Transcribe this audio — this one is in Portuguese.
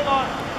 Hang on.